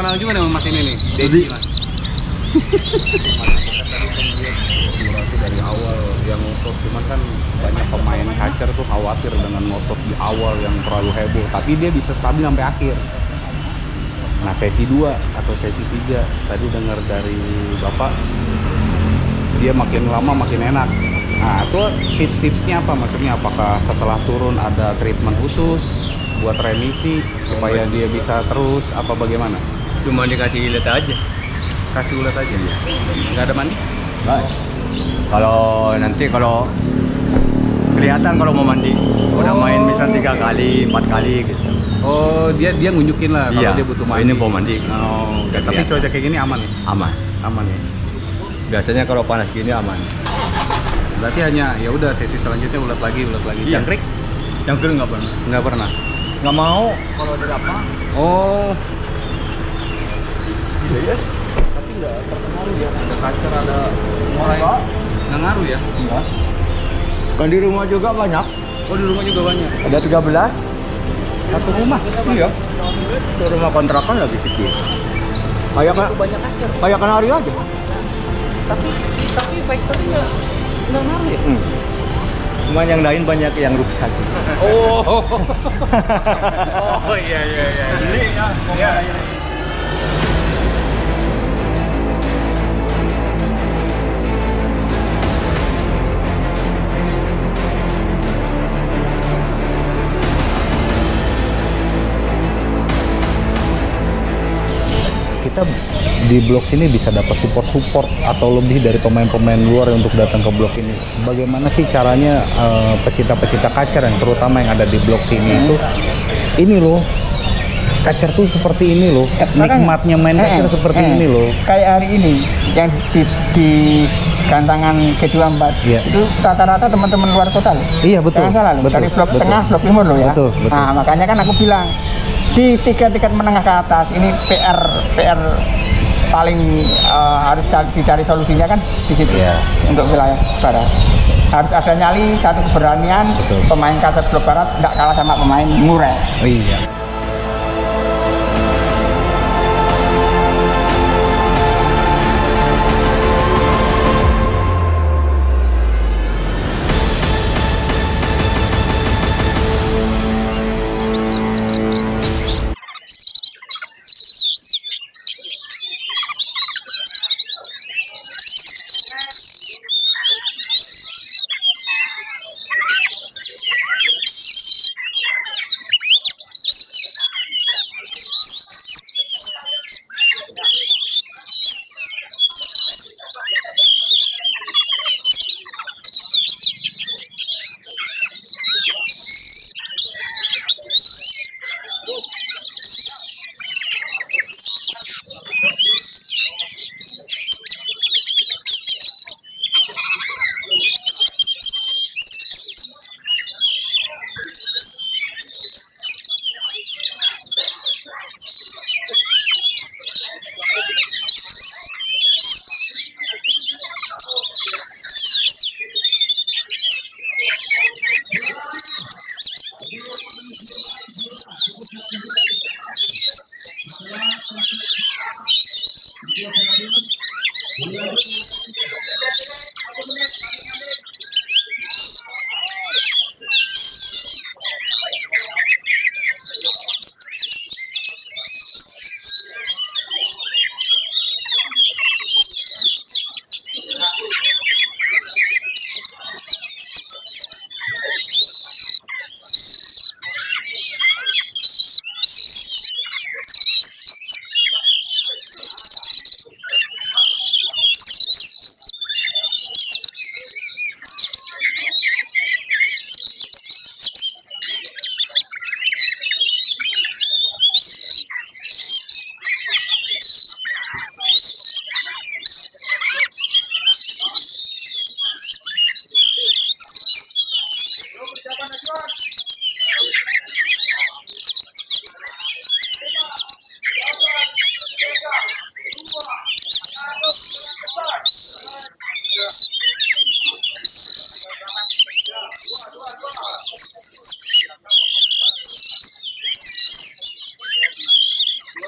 Kenal juga sama Mas ini nih. Jadi- Dedi, Mas. Dari awal yang ngotot cuman kan banyak pemain kacer tuh khawatir dengan ngotot di awal yang terlalu heboh tapi dia bisa stabil sampai akhir nah sesi 2 atau sesi 3 tadi dengar dari bapak dia makin lama makin enak nah itu tips-tipsnya apa maksudnya apakah setelah turun ada treatment khusus buat remisi supaya dia bisa terus apa bagaimana Cuma dikasih lihat aja. kasih ulat aja nggak ada mandi Baik. Kalau nanti kalau kelihatan kalau mau mandi, udah Oh. main misal tiga kali, empat kali gitu. Oh, dia dia nunjukin lah kalau Iya. dia butuh mandi. ini mau mandi. Oh, Udah tapi kelihatan. cuaca kayak gini aman ya? Aman. Aman ya. Biasanya kalau panas gini aman. Berarti hanya ya udah sesi selanjutnya ulat lagi, ulat lagi. Iya. Jangkrik Yang kering nggak pernah. nggak pernah. Nggak mau kalau ada apa? Oh. Iya, Tapi nggak terpengaruh ya. Ada kacer, ada murai. Nggak ngaruh ya? Enggak. Kan di rumah juga banyak. Oh, di rumah juga banyak. Ada 13. Satu rumah. Iya. Itu rumah kontrakan lagi kecil. Kayak kan banyak kacer. kayak kanari aja. Tapi tapi factory nggak ngaruh ya? Hmm. Cuman yang lain banyak yang rusak. Oh. oh iya iya iya. Beli ya. Di blok sini bisa dapat support-support atau lebih dari pemain-pemain luar yang untuk datang ke blok ini. Bagaimana sih caranya eh, pecinta-pecinta kacer yang terutama yang ada di blok sini itu ini loh kacer tuh seperti ini loh Sekarang- nikmatnya main Eh, kacer eh, seperti eh, ini loh Kayak hari ini yang di, di gantangan G24 Iya. itu rata-rata teman-teman luar kota loh. Iya, betul. Jangan salah loh. Betul, Dari blok betul. tengah, blok timur loh ya. Betul, betul. Nah, makanya kan aku bilang di tiket-tiket menengah ke atas ini PR PR paling eh, harus cari- dicari solusinya kan di situ Iya. untuk wilayah barat. Harus ada nyali satu keberanian Betul. pemain kader blok barat nggak kalah sama pemain murah. oh, iya you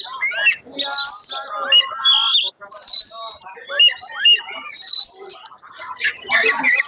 Thank you.